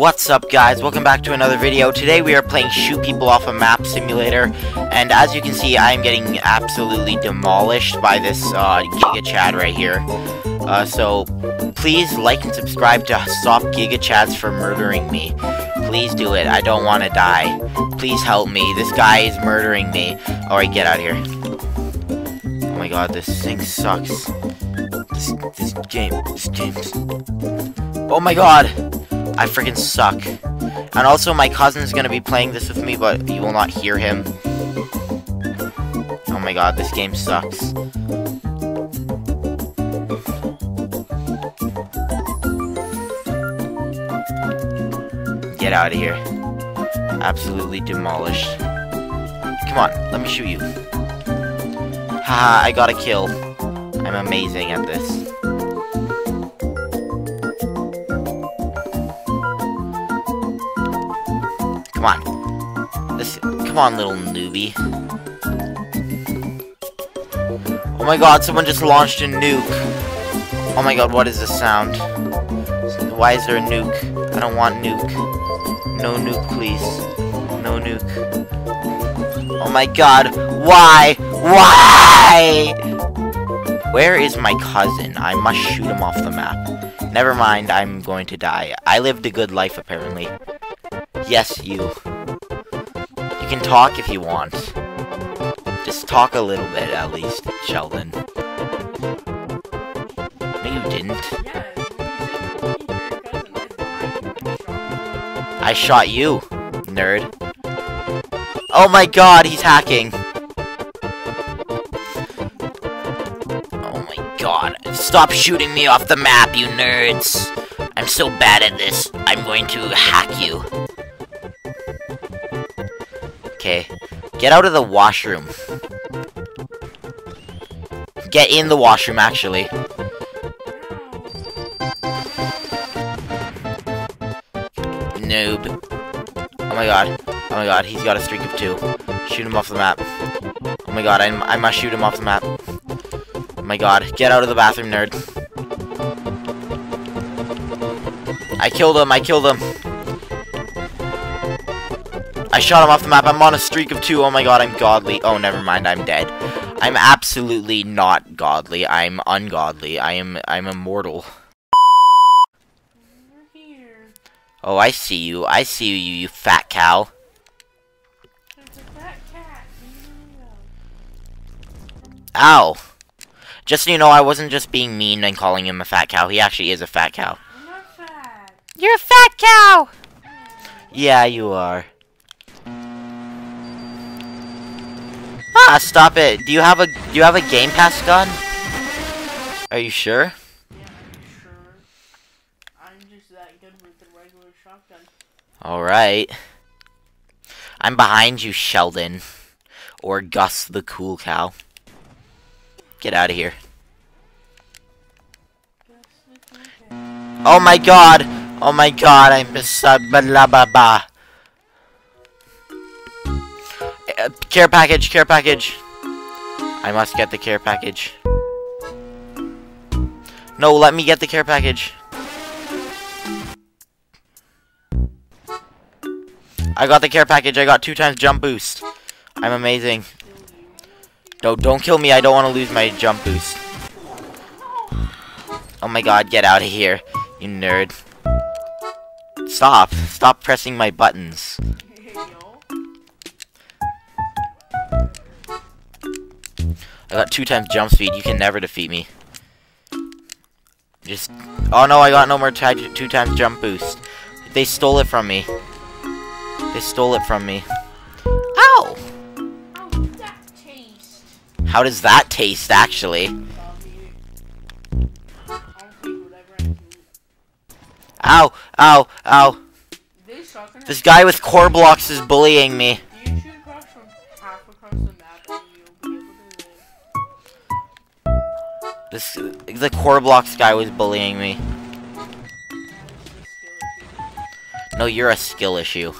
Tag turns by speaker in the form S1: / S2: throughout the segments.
S1: What's up guys, welcome back to another video. Today we are playing shoot people off a map simulator, and as you can see I am getting absolutely demolished by this uh, Giga Chad right here. Uh, so, please like and subscribe to stop Giga Chads from murdering me. Please do it, I don't want to die. Please help me, this guy is murdering me. Alright, get out of here. Oh my god, this thing sucks. This, this game, this game. Oh my god! I freaking suck. And also, my cousin's gonna be playing this with me, but you will not hear him. Oh my god, this game sucks. Get out of here. Absolutely demolished. Come on, let me shoot you. Haha, I got a kill. I'm amazing at this. Come on, little newbie. Oh my god, someone just launched a nuke. Oh my god, what is this sound? Why is there a nuke? I don't want nuke. No nuke, please. No nuke. Oh my god, why? Why? Where is my cousin? I must shoot him off the map. Never mind, I'm going to die. I lived a good life, apparently. Yes, you. Can talk if you want. Just talk a little bit, at least, Sheldon. No, you didn't. I shot you, nerd. Oh my god, he's hacking. Oh my god. Stop shooting me off the map, you nerds. I'm so bad at this. I'm going to hack you. Okay. Get out of the washroom. Get in the washroom, actually. Noob. Oh my god. Oh my god, he's got a streak of two. Shoot him off the map. Oh my god, I, I must shoot him off the map. Oh my god, get out of the bathroom, nerd. I killed him, I killed him. I shot him off the map. I'm on a streak of two. Oh my god, I'm godly. Oh, never mind. I'm dead. I'm absolutely not godly. I'm ungodly. I am I'm immortal. Oh, I see you. I see you, you fat cow. Fat Ow. Just so you know, I wasn't just being mean and calling him a fat cow. He actually is a fat cow.
S2: Fat.
S1: You're a fat cow! Yeah, you are. Ah, stop it. Do you have a do you have a Game Pass gun? Are you sure?
S2: Yeah, sure. I'm just that good with the regular shotgun.
S1: Alright. I'm behind you, Sheldon. Or Gus the cool cow. Get out of here. Oh my god! Oh my god, I'm a sub blah blah blah. Uh, care package, care package. I must get the care package. No, let me get the care package. I got the care package. I got two times jump boost. I'm amazing. No, don't kill me. I don't want to lose my jump boost. Oh my god, get out of here, you nerd. Stop. Stop pressing my buttons. I got two times jump speed. You can never defeat me. Just... Oh no, I got no more two times jump boost. They stole it from me. They stole it from me. Ow! How does that taste, actually? Ow! Ow! Ow! This guy with Korblox is bullying me. This the Korblox guy was bullying me. No, you're a skill issue.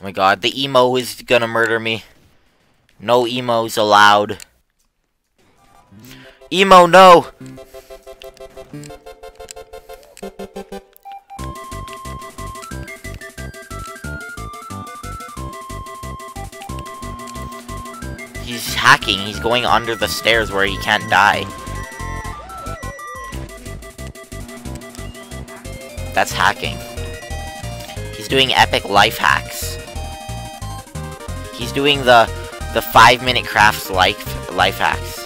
S1: Oh my god, the emo is gonna murder me. No emos allowed. Emo, no! He's hacking. He's going under the stairs where he can't die. That's hacking. He's doing epic life hacks. He's doing the the five minute crafts life life hacks.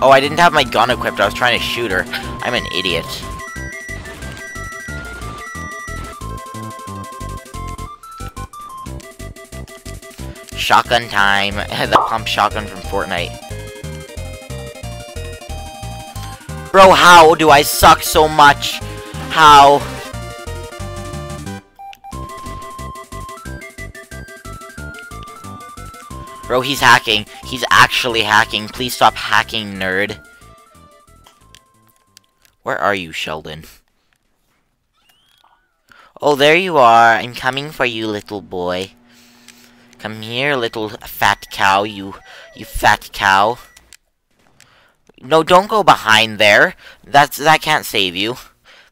S1: Oh, I didn't have my gun equipped. I was trying to shoot her. I'm an idiot. Shotgun time. the pump shotgun from Fortnite. Bro, how do I suck so much? How? Bro, he's hacking. He's actually hacking. Please stop hacking, nerd. Where are you, Sheldon? Oh, there you are. I'm coming for you, little boy. Come here, little fat cow, you, you fat cow. No, don't go behind there. That's, that can't save you.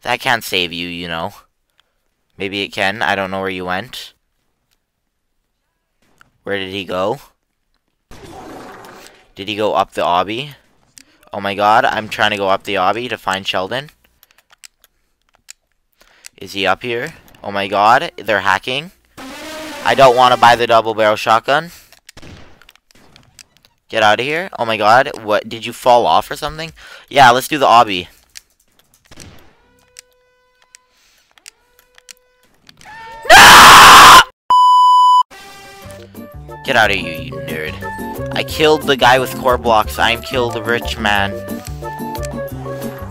S1: That can't save you, you know. Maybe it can. I don't know where you went. Where did he go? Did he go up the obby? Oh my god, I'm trying to go up the obby to find Sheldon. Is he up here? Oh my god, they're hacking. I don't want to buy the double barrel shotgun. Get out of here. Oh my god, what, did you fall off or something? Yeah, let's do the obby. No! Get out of here, you nerd. I killed the guy with Korblox. I am killed the rich man.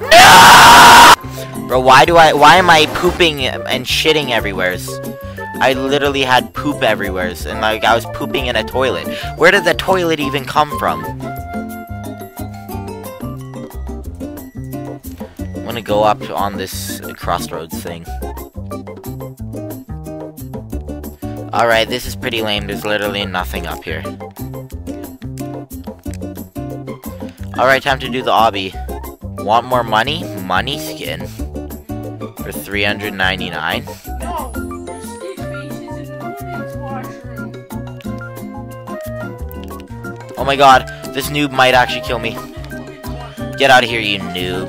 S1: No! Bro, why do I, why am I pooping and shitting everywhere? I literally had poop everywhere, and like I was pooping in a toilet. Where did the toilet even come from? I'm gonna go up on this crossroads thing. Alright, this is pretty lame. There's literally nothing up here. Alright, time to do the obby. Want more money? Money skin. For 399 Oh my god, this noob might actually kill me. Get out of here, you noob.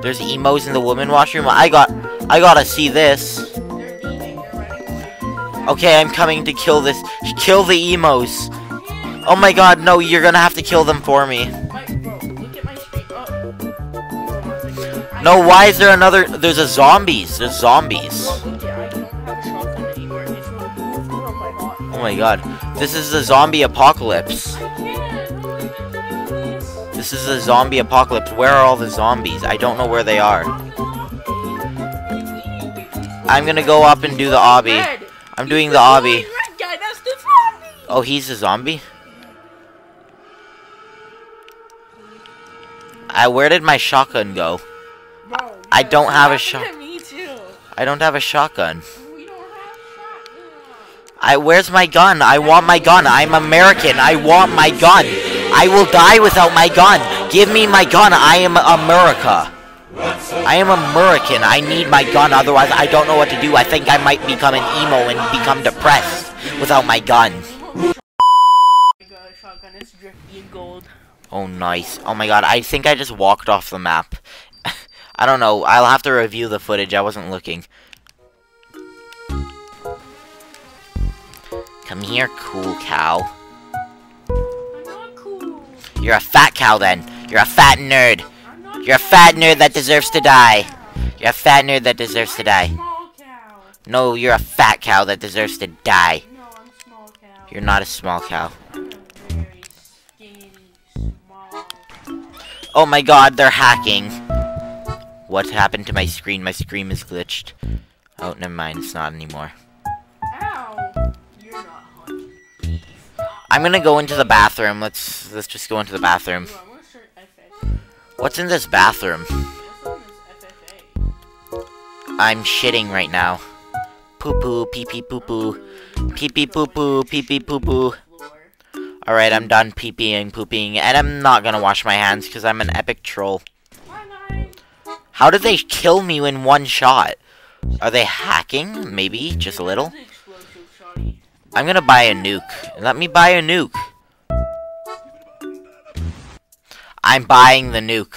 S1: There's emos in the woman washroom. I got, I gotta see this.
S2: They're eating, they're running away.
S1: Okay, I'm coming to kill this. Kill the emos. Oh my god, no, you're gonna have to kill them for me.
S2: My, bro, look at my screen.
S1: No, why is there another? There's a zombies. There's zombies.
S2: Bro, look at, I don't have a shotgun anymore. It's removed from my bot.
S1: Oh my god. This is the zombie apocalypse.
S2: I can't. Look at this.
S1: Is the zombie apocalypse. Where are all the zombies? I don't know where they are. I'm gonna go up and do the obby. I'm doing the obby.
S2: glowing Red guy, that's the zombie.
S1: Oh, he's a zombie? I, where did my shotgun go?
S2: Bro,
S1: I don't have a
S2: happened
S1: shot-
S2: Me too.
S1: I don't have a shotgun.
S2: We don't have shotgun.
S1: I where's my gun? I want my gun. I'm American. I want my gun. I will die without my gun. Give me my gun. I am America. I am American. I need my gun. Otherwise, I don't know what to do. I think I might become an emo and become depressed without my gun. Oh, nice. Oh my god. I think I just walked off the map. I don't know. I'll have to review the footage. I wasn't looking. Come here, cool cow.
S2: I'm not cool.
S1: You're a fat cow then. You're a fat nerd. You're a fat nerd that deserves to die. You're a fat nerd that deserves to die.
S2: Small cow.
S1: No, you're a fat cow that deserves to die.
S2: No, I'm small cow.
S1: You're not a small cow.
S2: I'm very skinny, small.
S1: Oh my god, they're hacking. What happened to my screen? My screen is glitched. Oh, never mind. It's not anymore. I'm gonna go into the bathroom. Let's let's just go into the bathroom.
S2: Ooh, I'm gonna start FFA.
S1: What's in this bathroom?
S2: What's on this FFA?
S1: I'm shitting right now. Poo poo, pee pee poo poo. Pee pee poo poo, pee pee poo poo. Alright, I'm done pee-peeing, pooping, and I'm not gonna wash my hands because I'm an epic troll. How did they kill me in one shot? Are they hacking? Maybe, just a little. I'm gonna buy a nuke. Let me buy a nuke. I'm buying the nuke.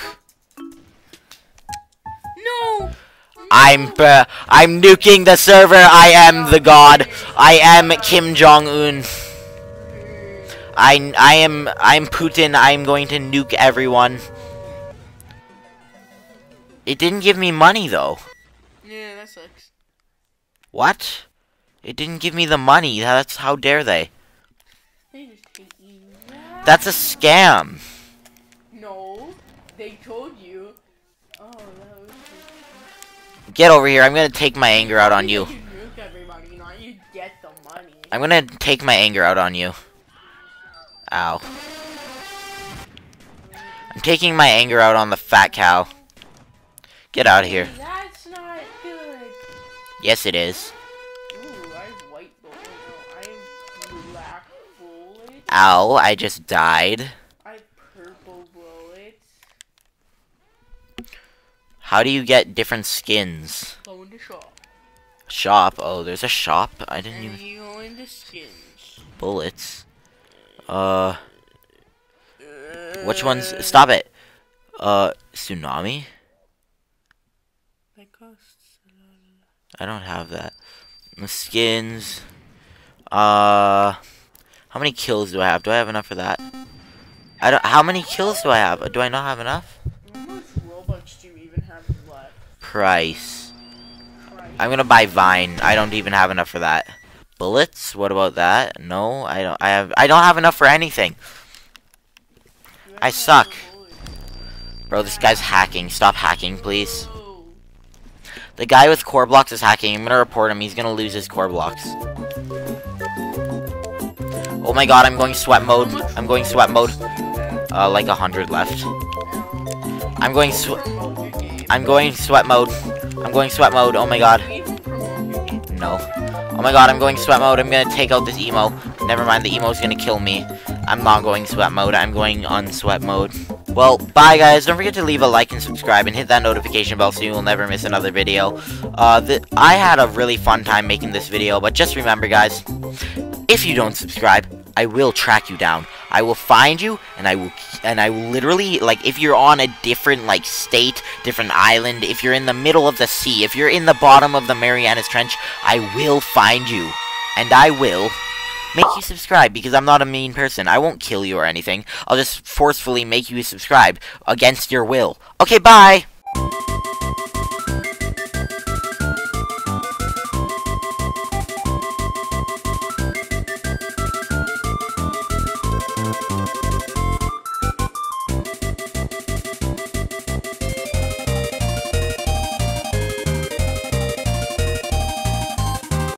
S2: No!
S1: I'm uh, I'm nuking the server. I am the god. I am Kim Jong Un. I I am I'm Putin. I'm going to nuke everyone. It didn't give me money though.
S2: Yeah, that sucks.
S1: What? It didn't give me the money. That's how dare they?
S2: They just hate you. Yeah.
S1: That's a scam.
S2: No, they told you. Oh.
S1: Get over here. I'm gonna take my anger out on you.
S2: You nuke everybody, not you get the money.
S1: I'm gonna take my anger out on you. Ow. I'm taking my anger out on the fat cow. Get out of here.
S2: That's not good.
S1: Yes, it is. Ow, I just died.
S2: I purple bullets.
S1: How do you get different skins?
S2: Go into shop.
S1: Shop? Oh, there's a shop? I didn't
S2: And
S1: even...
S2: you go into skins.
S1: Bullets? Uh, which ones? Stop it! Uh, Tsunami?
S2: That costs a lot.
S1: I don't have that. The skins. Uh, how many kills do I have? Do I have enough for that? I don't. How many kills do I have? Do I not have enough?
S2: How much Robux do you even have left?
S1: Price.
S2: Christ.
S1: I'm gonna buy Vine. I don't even have enough for that. Bullets? What about that? No, I don't. I have. I don't have enough for anything. I suck. Bro, this guy's hacking. Stop hacking, please. The guy with Korblox is hacking. I'm gonna report him. He's gonna lose his Korblox. Oh my god, I'm going sweat mode. I'm going sweat mode. Uh, like a hundred left. I'm going sw-
S2: Promote your game.
S1: I'm going sweat mode. I'm going sweat mode. Oh my god. No. Oh my god, I'm going sweat mode. I'm gonna take out this emo. Never mind, the emo's gonna kill me. I'm not going sweat mode. I'm going on sweat mode. Well, bye guys. Don't forget to leave a like and subscribe and hit that notification bell so you will never miss another video. Uh, I had a really fun time making this video, but just remember guys, if you don't subscribe, I will track you down. I will find you, and I will, and I will literally, like, if you're on a different, like, state, different island, if you're in the middle of the sea, if you're in the bottom of the Marianas Trench, I will find you, and I will make you subscribe, because I'm not a mean person. I won't kill you or anything. I'll just forcefully make you subscribe against your will. Okay, bye!